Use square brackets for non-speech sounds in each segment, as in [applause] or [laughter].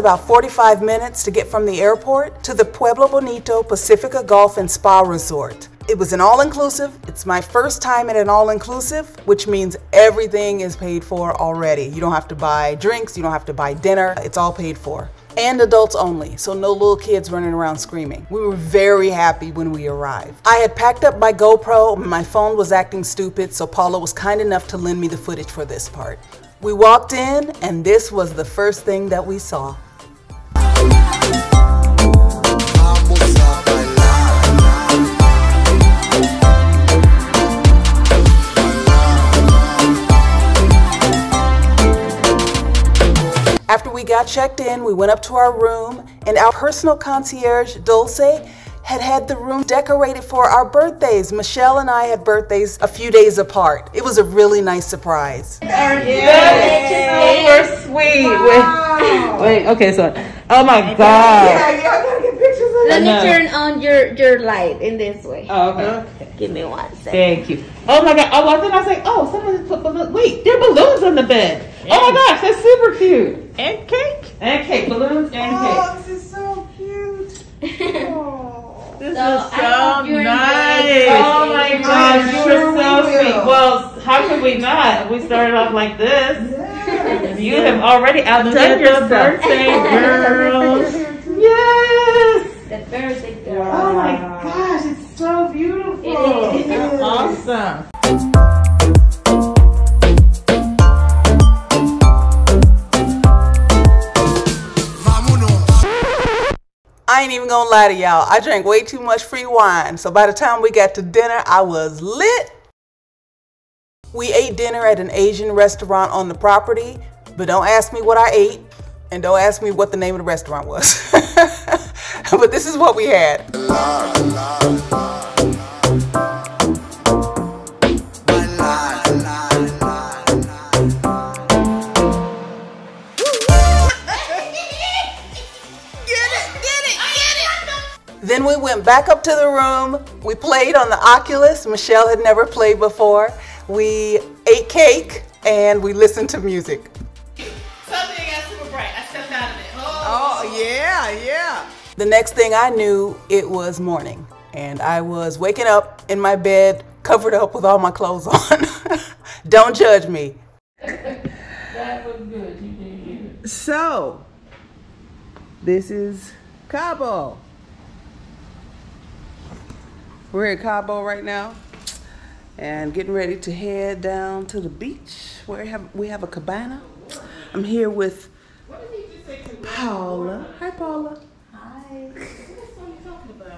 about 45 minutes to get from the airport to the Pueblo Bonito Pacifica Golf and Spa Resort. It was an all-inclusive. It's my first time at an all-inclusive, which means everything is paid for already. You don't have to buy drinks, you don't have to buy dinner, it's all paid for. And adults only, so no little kids running around screaming. We were very happy when we arrived. I had packed up my GoPro, my phone was acting stupid, so Paula was kind enough to lend me the footage for this part. We walked in, and this was the first thing that we saw. After we got checked in, we went up to our room, and our personal concierge, Dulce, had had the room decorated for our birthdays. Michelle and I had birthdays a few days apart. It was a really nice surprise. That is super sweet. Wait, wait, okay, so, oh my God. Yeah, yeah, I gotta get pictures of Let me turn on your your light in this way. Oh, okay. Give me one second. Thank you. Oh my God. Oh, I then I was like, oh, someone put balloons. Wait, there are balloons on the bed. Oh my gosh, that's super cute. And cake. And cake, balloons and oh, cake. Oh, this is so cute. [laughs] Oh. This So, is so hope nice. Oh my gosh, you're so we sweet. Well, how could we not? We started off like this. Yes. [laughs] You have already outdone Done your yourself. birthday, [laughs] girl. Yes. The birthday girl. Oh my gosh, it's so beautiful. It is. Awesome. I ain't even gonna lie to y'all. I drank way too much free wine. So by the time we got to dinner, I was lit. We ate dinner at an Asian restaurant on the property, but don't ask me what I ate and don't ask me what the name of the restaurant was. [laughs] but this is what we had. Then we went back up to the room. We played on the Oculus. Michelle had never played before. We ate cake and we listened to music. Something got super bright. I stepped out of it. Oh. oh, yeah, yeah. The next thing I knew, it was morning. And I was waking up in my bed, covered up with all my clothes on. [laughs] Don't judge me. That was good. You did good. So, this is Cabo. We're in Cabo right now and getting ready to head down to the beach where we have, we have a cabana. I'm here with Paula. Hi, Paula. Hi.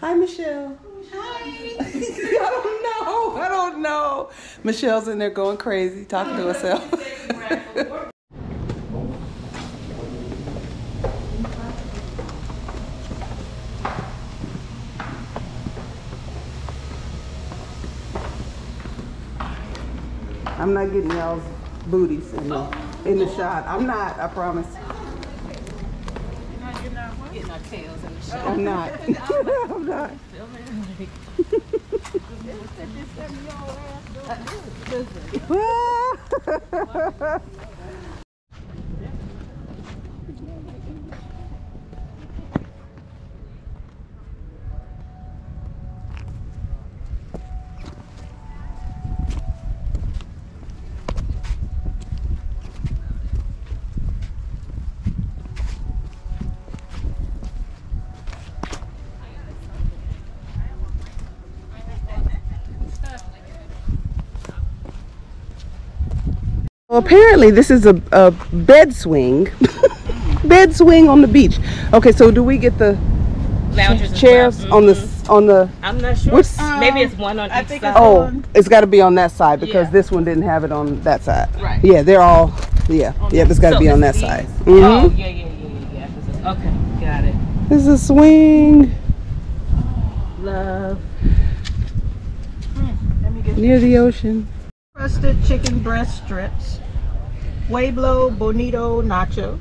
Hi, Michelle. Hi. [laughs] I don't know. I don't know. Michelle's in there going crazy, talking to herself. I'm not getting y'all's booties in the in the shot. I'm not. I promise. I'm not. [laughs] I'm not. [laughs] [laughs] Well, apparently this is a, a bed swing. [laughs] bed swing on the beach. Okay, so do we get the Loungers and chairs stuff. on the Mhm. on the I'm not sure. Which- Maybe it's one on I each think side. it's Oh, it's got to be on that side because Yeah. this one didn't have it on that side. Right. Yeah, they're all. Yeah, yeah, it's got to So be on it's that side. these- Oh, Mhm. yeah, yeah, yeah, yeah, yeah. Okay, got it. This is a swing Love. Let me get near the ocean. crusted chicken breast strips, Pueblo Bonito nachos,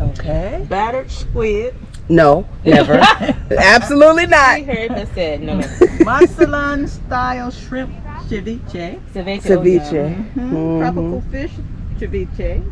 Okay. battered squid, No, never. [laughs] Absolutely not. I heard that said no. Mazatlan style shrimp ceviche, Ceviche. Ceviche. mhm, Mhm. tropical fish ceviche,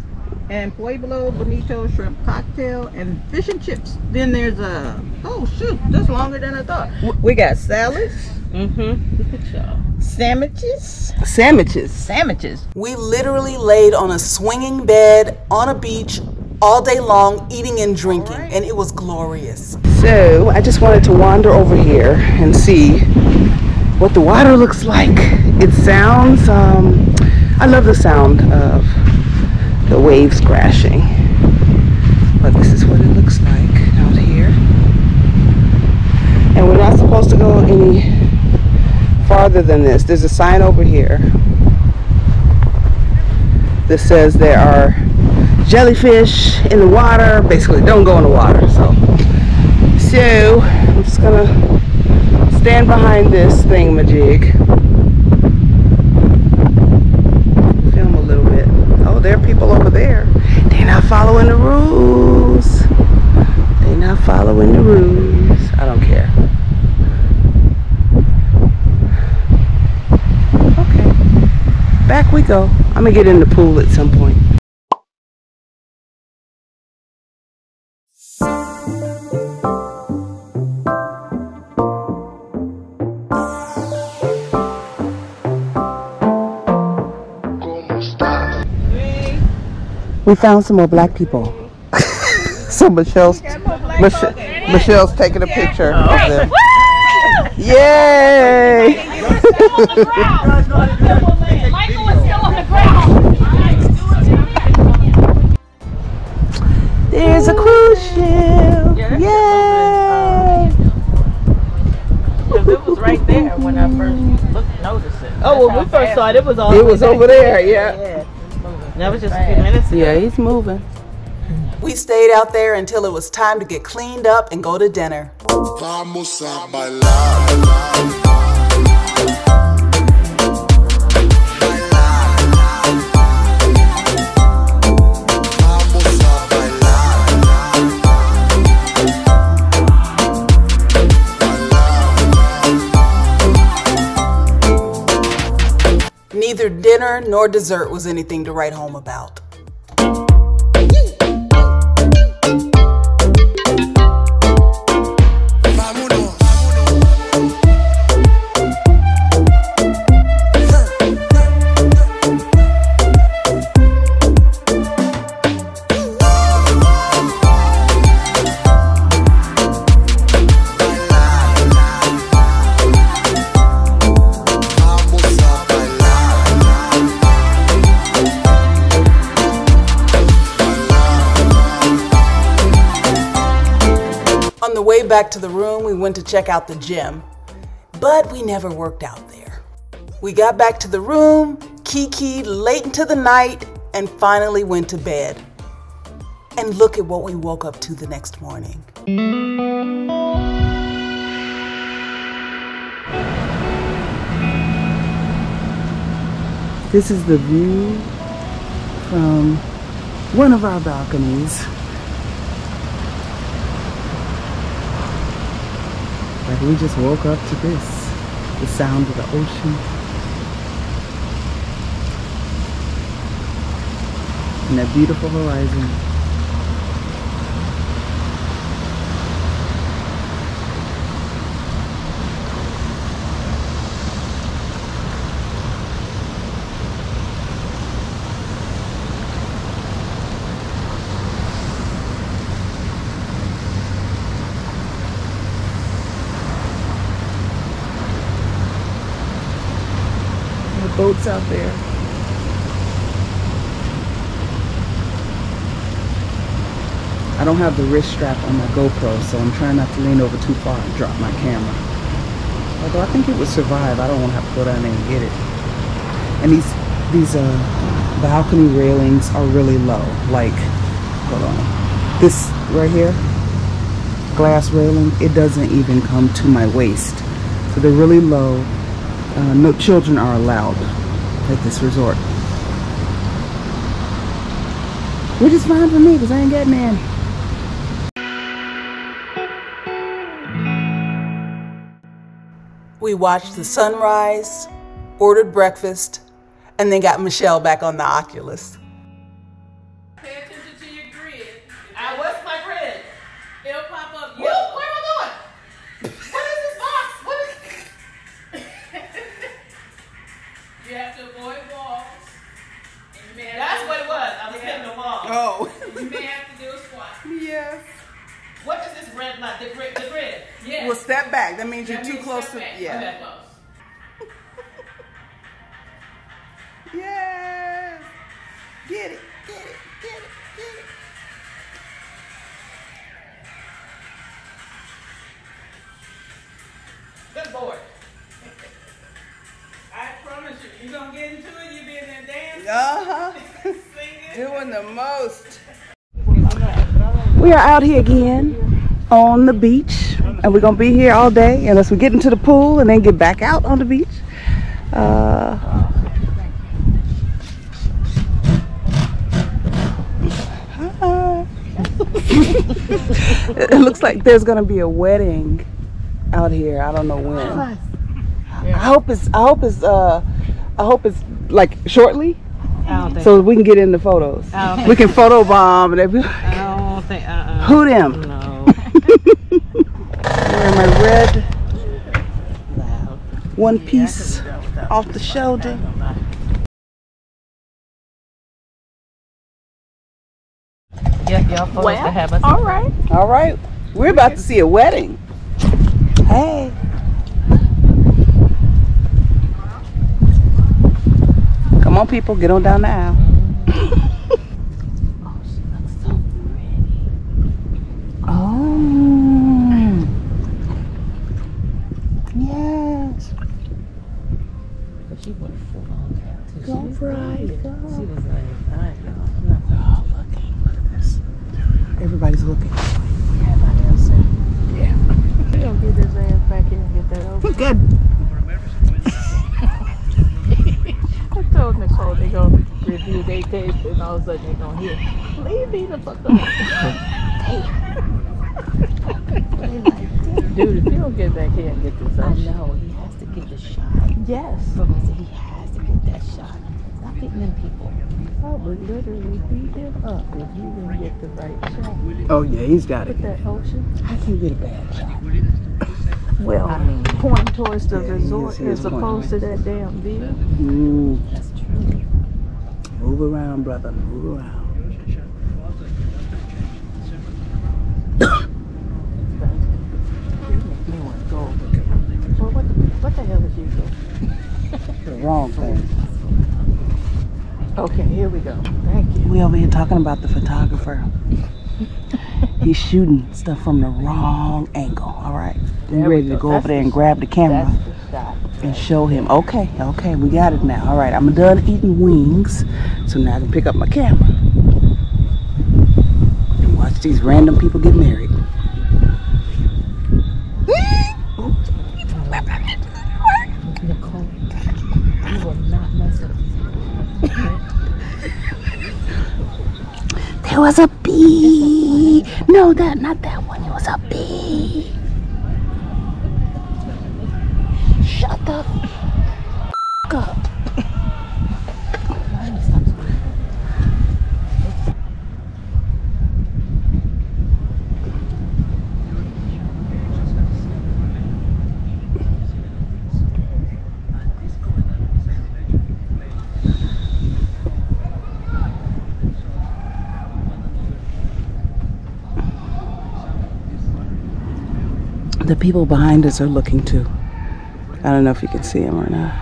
and Pueblo Bonito shrimp cocktail and fish and chips. Then there's a oh shoot, that's longer than I thought. We got salads, Mm-hmm. Look at y'all. sandwiches, Sandwiches. sandwiches. We literally laid on a swinging bed on a beach all day long, eating and drinking, and it was glorious. So I just wanted to wander over here and see what the water looks like. It sounds, um, I love the sound of the waves crashing. But this is what it looks like out here. And we're not supposed to go any farther than this. There's a sign over here that says there are jellyfish in the water. Basically, don't go in the water. So, so I'm just gonna stand behind this thing, thingamajig. Film a little bit. Oh, there are people over there. They're not following the rules. They're not following the rules. I don't care. Okay. Back we go. I'm gonna get in the pool at some point. We found some more black people. [laughs] so Michelle's Mich- Michelle's taking a picture of them. Yay! Michael is still on the ground. [laughs] There's a cruise ship. Yay! Because it was right there when I first looked, noticed it. Oh, when we first saw it, it was all. It was over there, yeah. Yeah. That was just a few minutes ago. Yeah, he's moving. We stayed out there until it was time to get cleaned up and go to dinner. Dinner nor dessert was anything to write home about. Back to the room, we went to check out the gym, but we never worked out there. We got back to the room, kikied late into the night, and finally went to bed. And look at what we woke up to the next morning. This is the view from one of our balconies. We just woke up to this, the sound of the ocean. And that beautiful horizon. Out there. I don't have the wrist strap on my GoPro, so I'm trying not to lean over too far and drop my camera. Although I think it would survive. I don't want to have to go down there and get it. And these these uh, balcony railings are really low. Like, hold on. This right here, glass railing, it doesn't even come to my waist. So they're really low. Uh, no children are allowed at this resort. Which is fine for me because I ain't getting in. We watched the sunrise, ordered breakfast, and then got Michelle back on the Oculus. Back. That means you're That too means close to. back. Yeah. Okay, close. [laughs] Yes. Get it. Get it. Get it. Get it. Good boy. [laughs] I promise you, you're gonna get into it. You be in there dancing, Uh huh. [laughs] singing. Doing the most. We are out here again on the beach, and we're gonna be here all day unless we get into the pool and then get back out on the beach. Uh, [laughs] it looks like there's gonna be a wedding out here. I don't know when. I hope it's. I hope it's. Uh, I hope it's like shortly I don't think. so we can get in the photos. We can photo bomb and everything. I don't think. Uh. uh Who them? No. Wearing my red one piece off the shoulder. Yeah, y'all supposed to have us. All right. All right. We're about to see a wedding. Hey. Come on, people, get on down the aisle. oh. Yes. She went full on down too. Go she was right, good. go. She was like, I know. I'm not Oh, look, look at this. Everybody's looking. He gonna get his ass back here and get that over. Good. I told Nicole they gonna review their tape and all of a sudden they gonna hear, leave me the fuck alone. Dude, if you don't get back here and get this up. I know, he has to get the shot. Yes. But he has to get that shot. Stop hitting them people. I would literally beat him up if you didn't get the right shot. Oh, yeah, he's got it. With that ocean. I can get a bad shot. Well, I mean- point towards the Yeah, resort is- as opposed to that damn view. Mm, That's true. move around, brother. Move around. You make me want to go over there. Well, what the, what the hell is you doing? The wrong thing. Okay, here we go. Thank you. We over here talking about the photographer. He's shooting stuff from the wrong angle. All right. We ready to go. go That's over there the and grab the camera the and show him. Okay, okay, we got it now. All right, I'm done eating wings, so now I can pick up my camera and watch these random people get married. Nicole, you will not mess with these There was a bee. No, that not that one. It was a bee. Shut the f- up. The people behind us are looking too. I don't know if you can see them or not.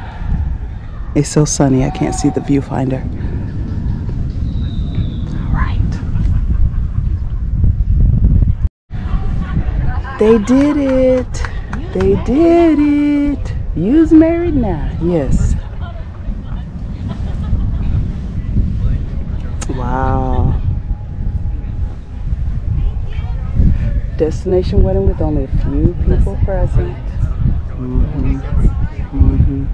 It's so sunny, I can't see the viewfinder. All right. They did it. They did it. You's married now. Yes. Wow. Destination wedding with only a few people present. hmm hmm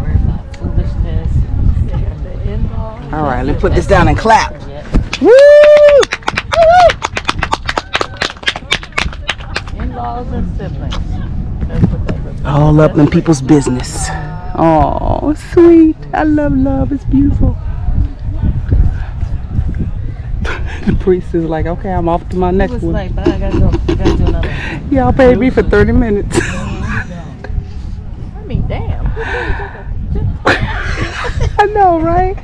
worry about foolishness. and The in-laws. All right, let's put this down and clap. Woo! In-laws and siblings. That's what that looks like. All up in people's business. Oh, sweet. I love love. It's beautiful. The [laughs] priest is like, okay, I'm off to my He next was one. like, bye, I gotta go. I gotta do another. [laughs] Y'all paid me for 30 minutes. [laughs] I mean, damn. I know, right?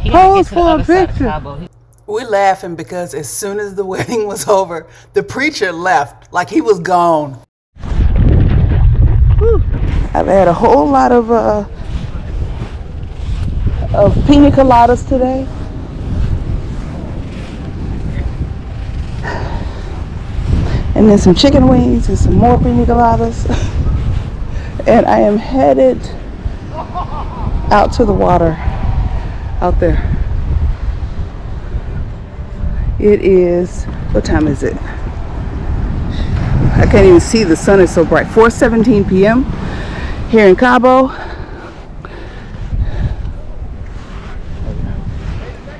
He Pose get to the for a other side of picture. We're laughing because as soon as the wedding was over, the preacher left like he was gone. I've had a whole lot of uh of pina coladas today. And then some chicken wings and some more pina coladas. and I am headed out to the water out there. It is what time is it? I can't even see the sun is so bright. 4:17 p.m. here in Cabo.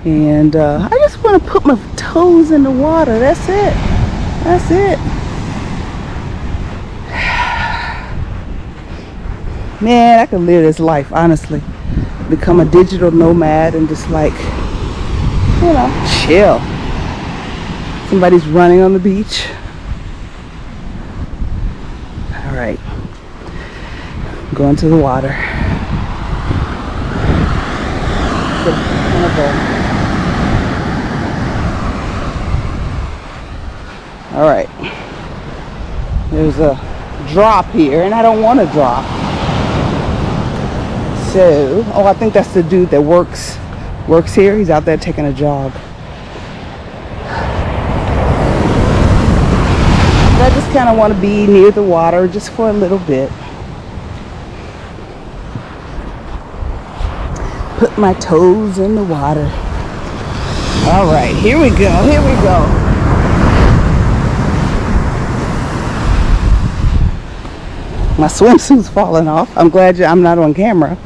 And uh, I just want to put my toes in the water. That's it. That's it. [sighs] Man, I could live this life, honestly. Become a digital nomad and just like, you know, chill. Somebody's running on the beach. All right. Going to the water. All right. There's a drop here, and I don't want to drop. So, oh, I think that's the dude that works works here. He's out there taking a jog. But I just kind of want to be near the water just for a little bit. Put my toes in the water. All right, here we go. Here we go. My swimsuit's [laughs] falling off. I'm glad you, I'm not on camera.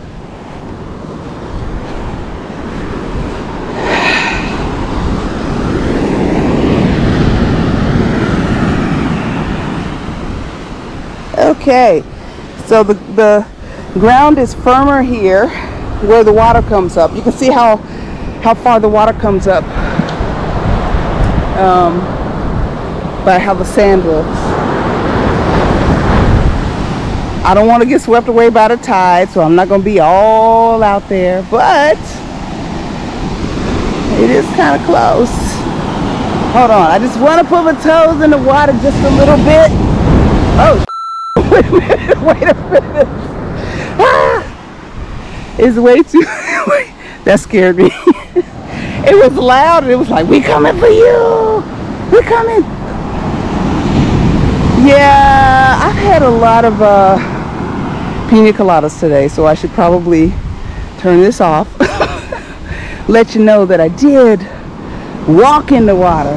Okay, so the, the ground is firmer here where the water comes up. You can see how how far the water comes up um, by how the sand looks. I don't want to get swept away by the tide, so I'm not going to be all out there, but it is kind of close. Hold on, I just want to put my toes in the water just a little bit. Oh, [laughs] wait a minute, wait a minute. Ah, it's way too, [laughs] that scared me. [laughs] it was loud it was like, we coming for you. We coming. Yeah, I've had a lot of uh, pina coladas today, so I should probably turn this off. [laughs] Let you know that I did walk in the water.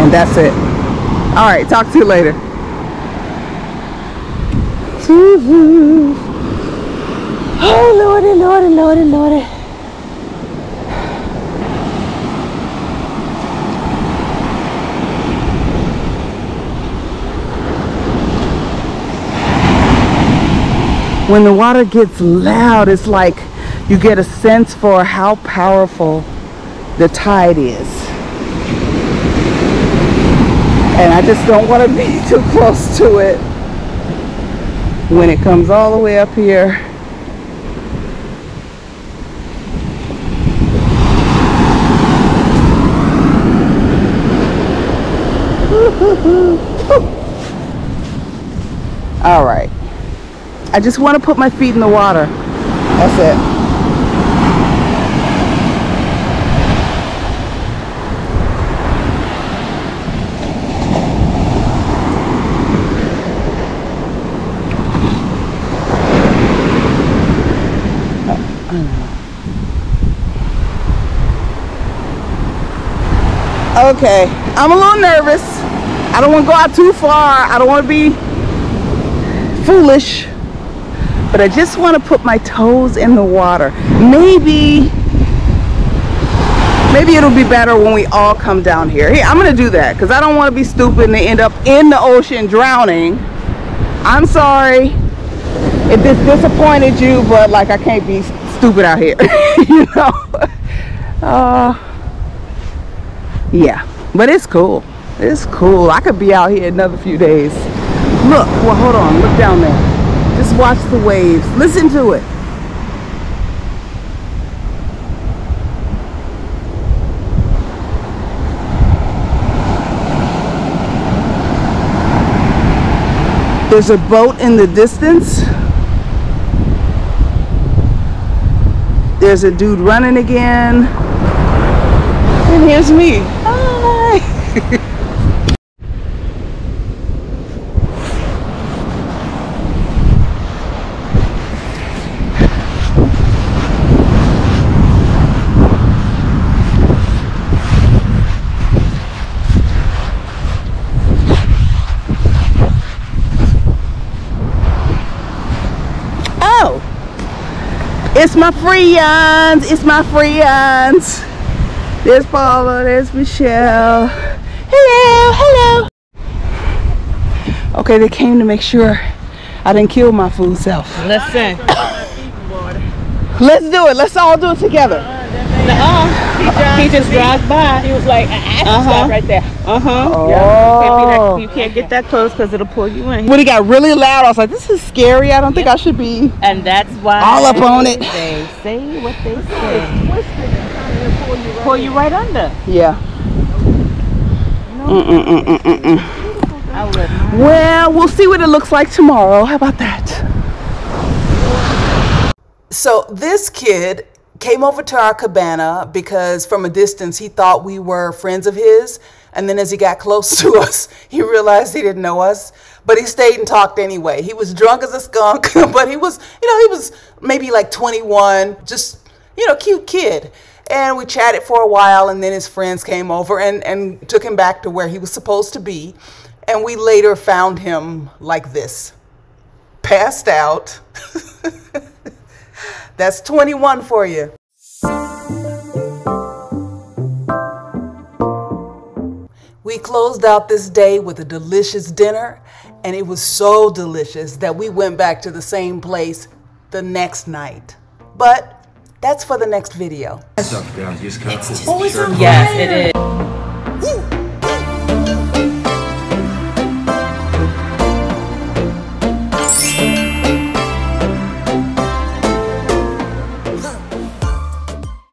And that's it. All right, talk to you later. Oh, Lordy, Lordy, Lordy, Lordy. When the water gets loud, it's like you get a sense for how powerful the tide is. And I just don't want to be [laughs] too close to it when it comes all the way up here. [laughs] All right. I just want to put my feet in the water. That's it. Okay, I'm a little nervous. I don't want to go out too far. I don't want to be foolish. But I just want to put my toes in the water. Maybe, maybe it'll be better when we all come down here. Hey, I'm going to do that because I don't want to be stupid and end up in the ocean drowning. I'm sorry if this disappointed you, but like I can't be stupid out here, [laughs] you know. Uh, yeah, but it's cool. It's cool. I could be out here another few days. Look, well, hold on. Look down there. Just watch the waves. Listen to it. There's a boat in the distance. There's a dude running again. And here's me. Hi! [laughs] it's my friends. It's my friends. There's Paula. There's Michelle. Hello, hello. Okay, they came to make sure I didn't kill my food self. Listen. Let's do it. Let's all do it together. Uh-uh. He just drives by. He was like, uh-huh. stop right there. Uh-huh. Oh. Can't be that, you can't get that close because it'll pull you in. When it got really loud, I was like, this is scary. I don't think I should be. And that's why All up on it. They say what they say. Pull you right under. Yeah. Mm-mm-mm-mm-mm. I would. Well, we'll see what it looks like tomorrow. How about that? So, this kid came over to our cabana because from a distance he thought we were friends of his. And then as he got [laughs] close to us, he realized he didn't know us. But he stayed and talked anyway. He was drunk as a skunk, [laughs] but he was, you know, he was maybe like 21, just, you know, cute kid. And we chatted for a while, and then his friends came over and, and took him back to where he was supposed to be. And we later found him like this passed out. [laughs] That's 21 for you. We closed out this day with a delicious dinner, and it was so delicious that we went back to the same place the next night. But that's for the next video. Yes, it is.